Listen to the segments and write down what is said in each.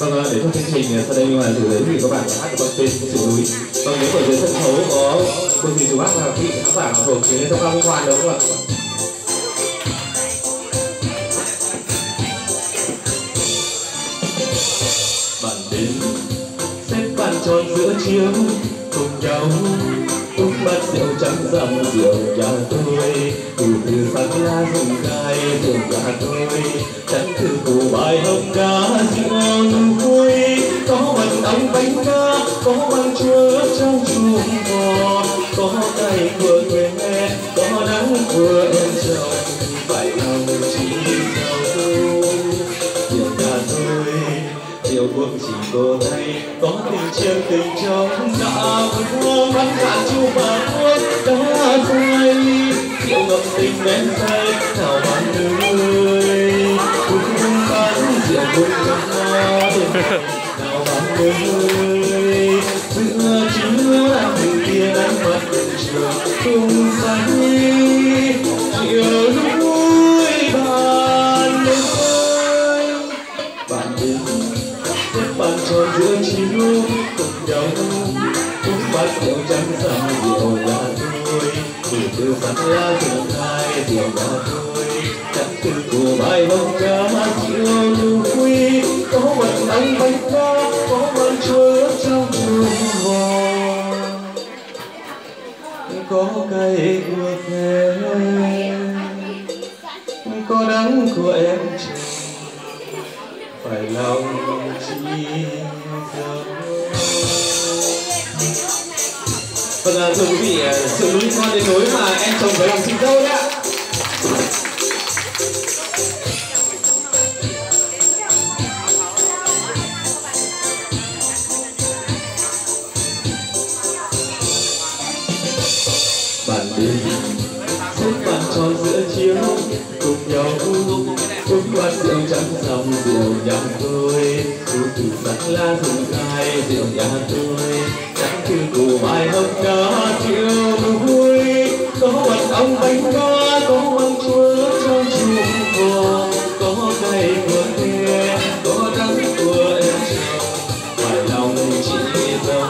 Vâng, vâng, để cho chương trình ờ, sau đây là gửi đến quý các bạn hát của con tên chủ núi. Vâng, nếu ở dưới sân khấu có cô dì chú bác và quý vị khán giả thuộc những trong cao minh hoan đúng không ạ? Bạn đến xếp bàn tròn giữa chiếu cùng nhau uống bát rượu trắng dầm rượu nhà tôi từ từ sáng lá rừng gai rượu nhà tôi của quê mẹ, có nắng của em chồng phải lòng chỉ giàu thôi rượu nhà thôi chiều buông chỉ cô thấy có tình chiêng tình trong đã vuông mắt cạn chu và thuốc đã quay chiều ngập tình đen say nào bạn ơi cũng bán chiều buông trong hoa nào bạn ơi bạn đến xếp bàn tròn giữa chiếu cùng nhau cũng bắt đầu chẳng sao điều là tôi từ từ sẵn là rượu hai điều là tôi chẳng từ của bài bông cá rượu lưu quy có mặt anh bánh ca có mặt trôi ướt trong đường bò có cây của thế có đắng của em trồng lòng chi dấu Vâng, thưa quý vị, à, sự lưu con đến nối mà em chồng với lòng chị dâu đấy ạ. Bàn cùng nhau uống bát rượu trắng dòng rượu nhà tôi, từ từ sắc lá rừng khai rượu nhà tôi, chẳng từ cù mai hồng cá chiều vui, có mật ong bánh ca, có măng chúa trong chuồng bò, có cây của kia, có đắng của em chồng, phải lòng chỉ dâu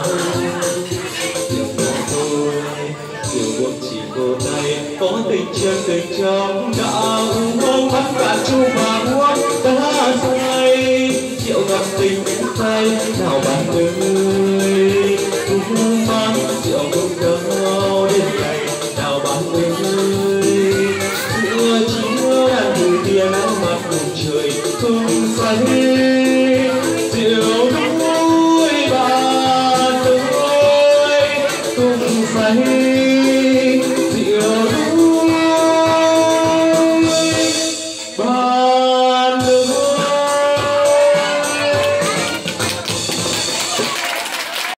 rượu nhà tôi rượu buông chỉ cô tay có tình chân tình trong chu mà uống đã say. Triệu ngập tình say, nào bạn ơi uống mang triệu cùng nhau đến ngày, nào bạn ơi giữa chiếu đàn từ tiền mặt trời, không say. Rượu núi